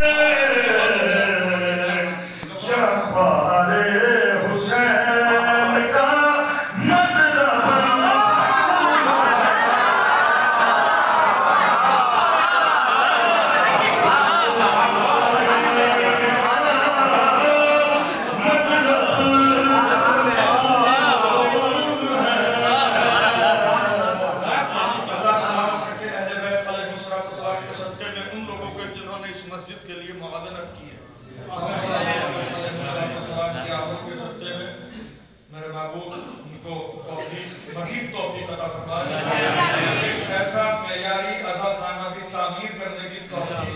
Hey! सदक़े में उन लोगों के जिन्होंने इस मस्जिद के लिए मुआवनत की है। मेरे महबूब उनको मजीद तोफीक अदा फरमाए ऐसा मैारी अजा खाना की तामीर करने की तोफीक।